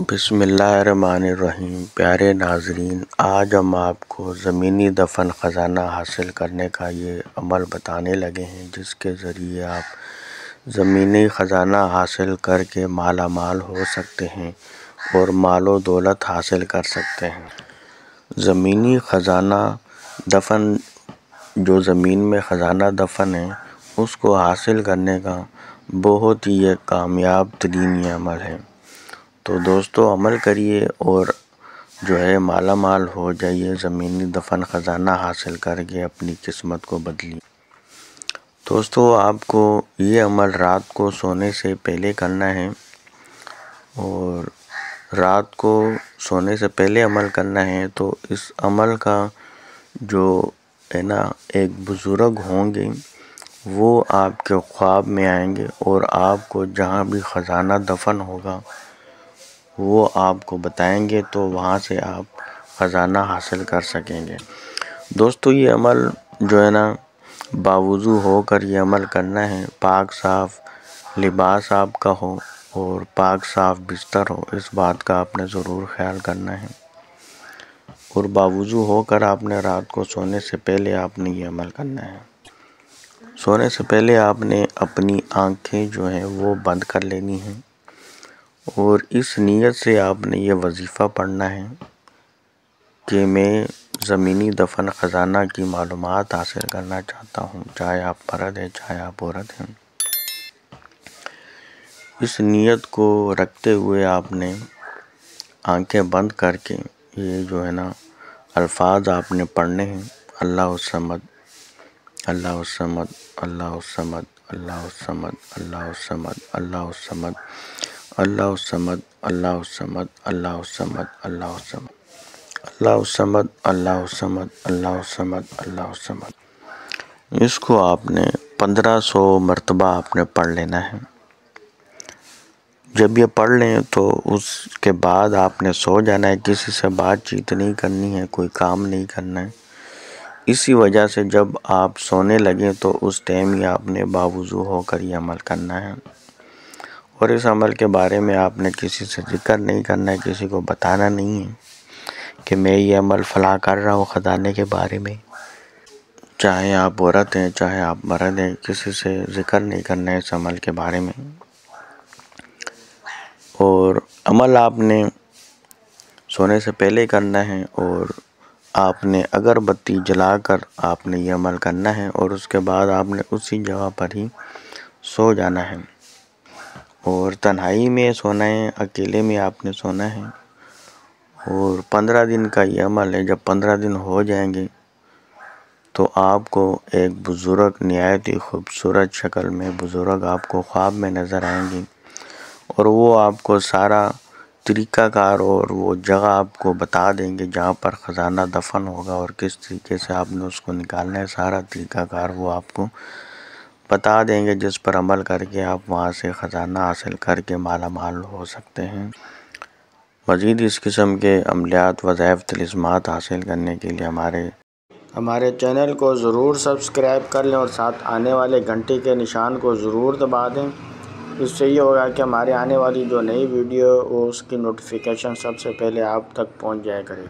بسم اللہ الرحمن الرحیم۔ پیارے ناظرین، آج ہم آپ کو زمینی دفن خزانہ حاصل کرنے کا یہ عمل بتانے لگے ہیں، جس کے ذریعے آپ زمینی خزانہ حاصل کر کے مالا مال ہو سکتے ہیں اور مال و دولت حاصل کر سکتے ہیں۔ زمینی خزانہ دفن، جو زمین میں خزانہ دفن ہے، اس کو حاصل کرنے کا بہت ہی ایک کامیاب ترین عمل ہے۔ تو دوستو عمل کریے اور جو ہے مالا مال ہو جائیے، زمینی دفن خزانہ حاصل کر کے اپنی قسمت کو بدلی دوستو، آپ کو یہ عمل رات کو سونے سے پہلے کرنا ہے اور رات کو سونے سے پہلے عمل کرنا ہے تو اس عمل کا جو ہے نا ایک بزرگ ہوں گے، وہ آپ کے خواب میں آئیں گے اور آپ کو جہاں بھی خزانہ دفن ہوگا وہ آپ کو بتائیں گے تو وہاں سے آپ خزانہ حاصل کر سکیں گے۔ دوستو، یہ عمل جو ہے نا، باوضو ہو کر یہ عمل کرنا ہے، پاک صاف لباس آپ کا ہو اور پاک صاف بستر ہو، اس بات کا آپ نے ضرور خیال کرنا ہے۔ اور باوضو ہو کر آپ نے رات کو سونے سے پہلے آپ نے یہ عمل کرنا ہے۔ سونے سے پہلے آپ نے اپنی آنکھیں جو ہیں وہ بند کر لینی ہیں۔ اور اس نیت سے آپ نے یہ وظیفہ پڑھنا ہے کہ میں زمینی دفن خزانہ کی معلومات حاصل کرنا چاہتا ہوں، چاہے آپ مرد ہیں، چاہے آپ عورت ہیں۔ اس نیت کو رکھتے ہوئے آپ نے آنکھیں بند کر کے یہ جو ہے نا الفاظ آپ نے پڑھنے ہیں، اللہ السمد اللہ السمد اللہ السمد اللہ السمد اللہ السمد اللہ السمد اللہ السمد اللہ السمد اللہ السمد اللہ السمد اللہ السمد اللہ السمد اللہ السمد اللہ السمد اس کو آپ نے پندرہ سو مرتبہ آپ نے پڑھ لینا ہے۔ جب یہ پڑھ لیں تو اس کے بعد آپ نے سو جانا ہے، کسی سے بات چیت نہیں کرنی ہے، کوئی کام نہیں کرنا ہے۔ اسی وجہ سے جب آپ سونے لگیں تو اس ٹائم ہی آپ نے باوضو ہو کر یہ عمل کرنا ہے۔ اور اس عمل کے بارے میں آپ نے کسی سے ذکر نہیں کرنا ہے، کسی کو بتانا نہیں ہے کہ میں یہ عمل فلاں کر رہا ہوں خزانے کے بارے میں۔ چاہے آپ عورت ہیں، چاہے آپ مرد ہیں، کسی سے ذکر نہیں کرنا ہے اس عمل کے بارے میں۔ اور عمل آپ نے سونے سے پہلے کرنا ہے اور آپ نے اگر بتی جلا کر آپ نے یہ عمل کرنا ہے اور اس کے بعد آپ نے اسی جگہ پر ہی سو جانا ہے۔ اور تنہائی میں سونا ہے، اکیلے میں آپ نے سونا ہے۔ اور پندرہ دن کا یہ عمل ہے، جب پندرہ دن ہو جائیں گے تو آپ کو ایک بزرگ، نہایت ہی خوبصورت شکل میں بزرگ آپ کو خواب میں نظر آئیں گے۔ اور وہ آپ کو سارا طریقہ کار اور وہ جگہ آپ کو بتا دیں گے جہاں پر خزانہ دفن ہوگا اور کس طریقے سے آپ نے اس کو نکالنا ہے، سارا طریقہ کار وہ آپ کو بتا دیں گے جس پر عمل کر کے آپ وہاں سے خزانہ حاصل کر کے مالا مال ہو سکتے ہیں۔ مزید اس قسم کے عملیات وظائف تلسمات حاصل کرنے کے لیے ہمارے ہمارے چینل کو ضرور سبسکرائب کر لیں اور ساتھ آنے والے گھنٹے کے نشان کو ضرور دبا دیں۔ اس سے یہ ہوگا کہ ہمارے آنے والی جو نئی ویڈیو وہ اس کی نوٹیفیکیشن سب سے پہلے آپ تک پہنچ جائے کرے